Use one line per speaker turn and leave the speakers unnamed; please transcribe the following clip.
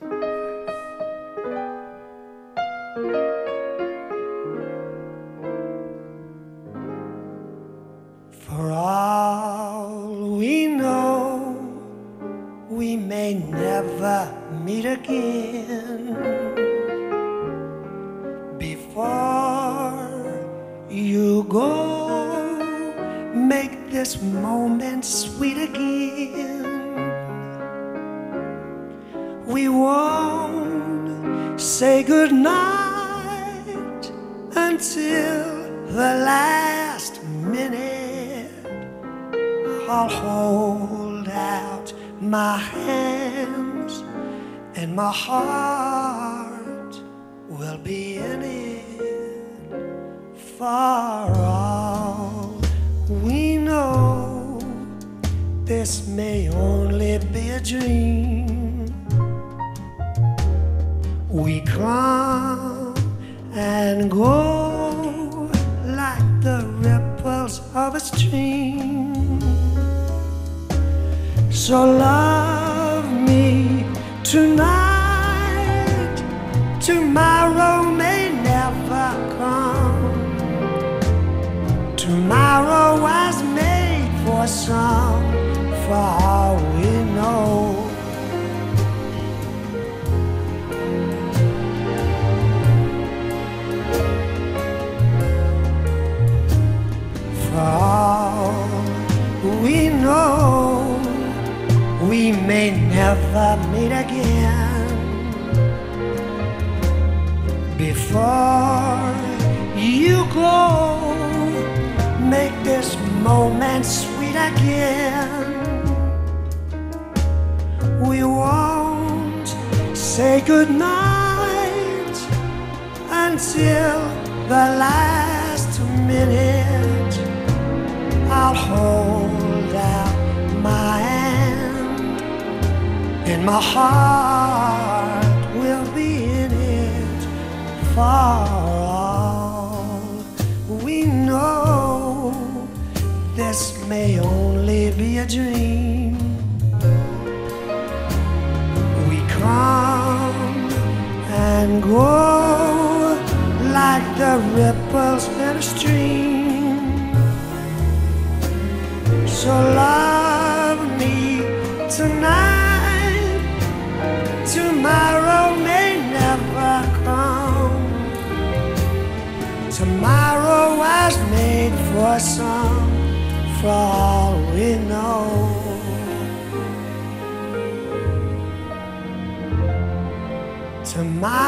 For all we know, we may never meet again. Before you go, make this moment sweet again. We won't say goodnight until the last minute. I'll hold out my hands and my heart will be in it for all we know. This may only be a dream. We come and go like the ripples of a stream. So love me tonight. Tomorrow may never come. Tomorrow was made for some, for we know, we may never meet again. Before you go, make this moment sweet again. We won't say goodnight until the last minute. I'll hold out my hand, and my heart will be in it for all we know. This may only be a dream. We come and go like the ripples in a stream. Tomorrow was made for some, for all we know. Tomorrow